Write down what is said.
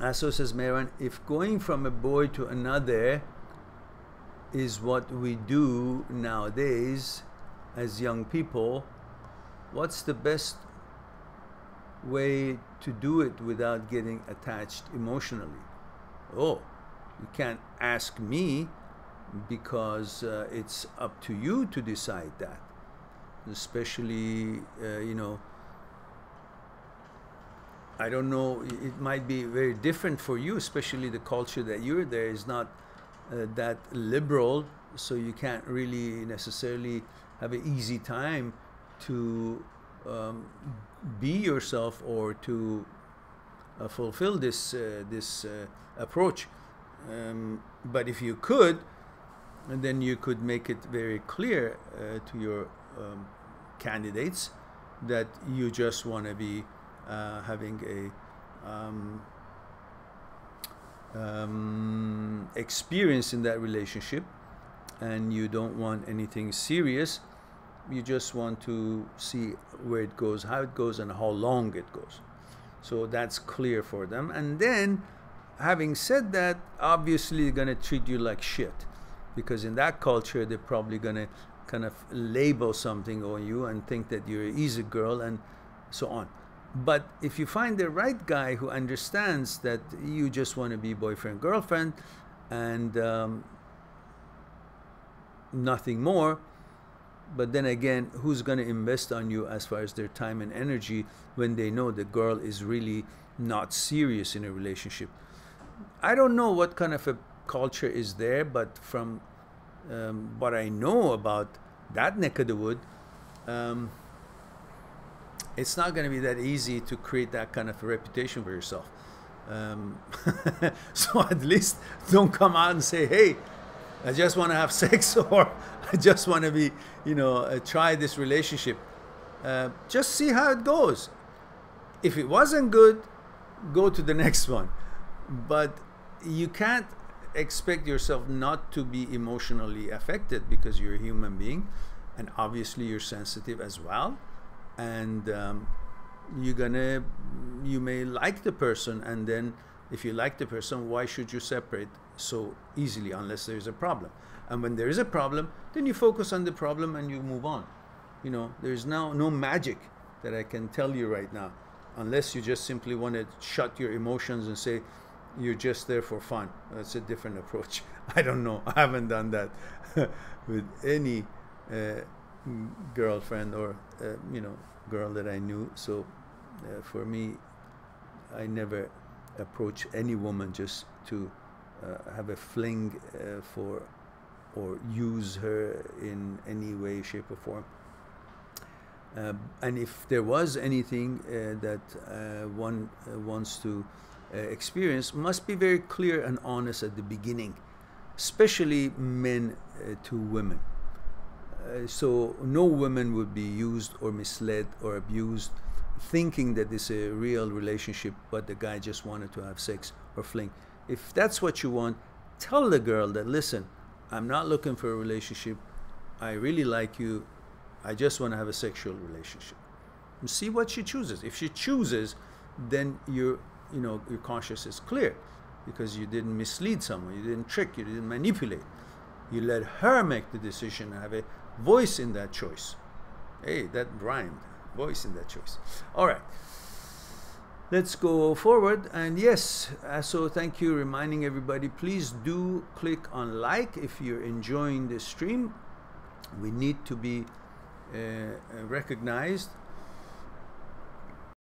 Aso says, Mehran, if going from a boy to another is what we do nowadays as young people, what's the best way to do it without getting attached emotionally? Oh, you can't ask me because uh, it's up to you to decide that. Especially, uh, you know, I don't know, it might be very different for you, especially the culture that you're there is not uh, that liberal, so you can't really necessarily have an easy time to um, be yourself or to uh, fulfill this uh, this uh, approach. Um, but if you could, then you could make it very clear uh, to your um, candidates that you just want to be uh, having a um, um, experience in that relationship and you don't want anything serious you just want to see where it goes how it goes and how long it goes. So that's clear for them. And then having said that obviously they're going to treat you like shit because in that culture they're probably going to kind of label something on you and think that you're an easy girl and so on but if you find the right guy who understands that you just want to be boyfriend, girlfriend, and um, nothing more, but then again, who's going to invest on you as far as their time and energy when they know the girl is really not serious in a relationship? I don't know what kind of a culture is there, but from um, what I know about that neck of the wood, um, it's not going to be that easy to create that kind of a reputation for yourself. Um, so at least don't come out and say, "Hey, I just want to have sex," or "I just want to be, you know, uh, try this relationship." Uh, just see how it goes. If it wasn't good, go to the next one. But you can't expect yourself not to be emotionally affected because you're a human being, and obviously you're sensitive as well and um, you're gonna you may like the person and then if you like the person why should you separate so easily unless there's a problem? And when there is a problem then you focus on the problem and you move on. You know there's now no magic that i can tell you right now unless you just simply want to shut your emotions and say you're just there for fun. That's a different approach. I don't know. I haven't done that with any uh, girlfriend or uh, you know girl that I knew. So uh, for me, I never approach any woman just to uh, have a fling uh, for or use her in any way, shape, or form. Uh, and if there was anything uh, that one wants to experience, must be very clear and honest at the beginning, especially men to women. Uh, so no woman would be used or misled or abused thinking that it's a real relationship but the guy just wanted to have sex or fling. If that's what you want tell the girl that listen i'm not looking for a relationship. I really like you. I just want to have a sexual relationship. And see what she chooses. If she chooses then your you know your conscience is clear because you didn't mislead someone you didn't trick you didn't manipulate. You let her make the decision and have a voice in that choice. Hey, that rhymed. Voice in that choice. All right. Let's go forward. And yes, so thank you reminding everybody, please do click on like if you're enjoying this stream. We need to be uh recognized